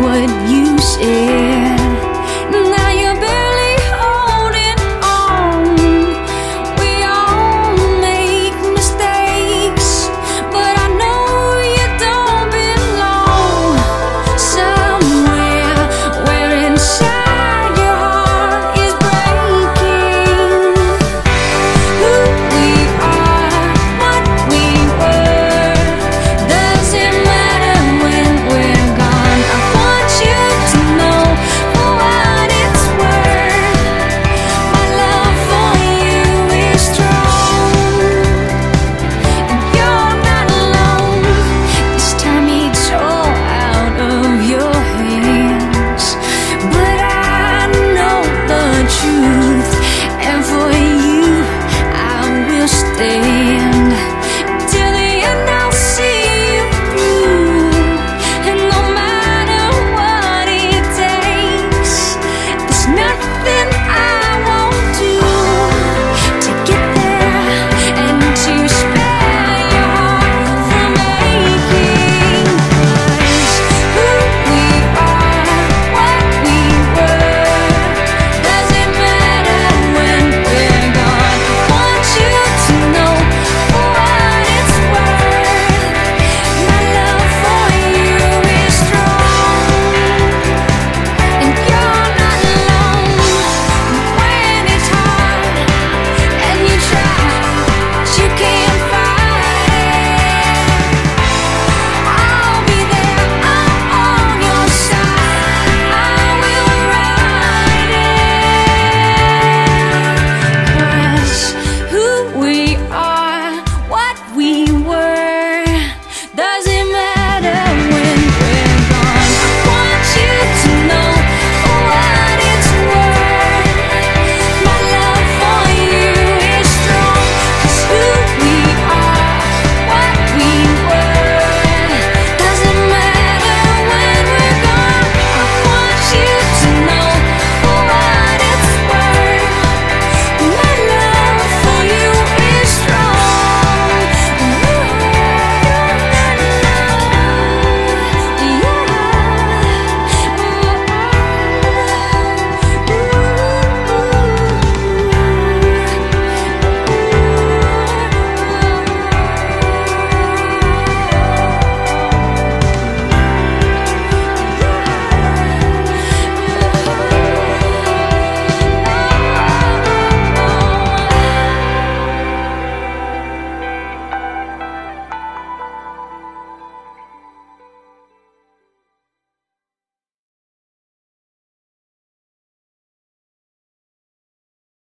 what you said.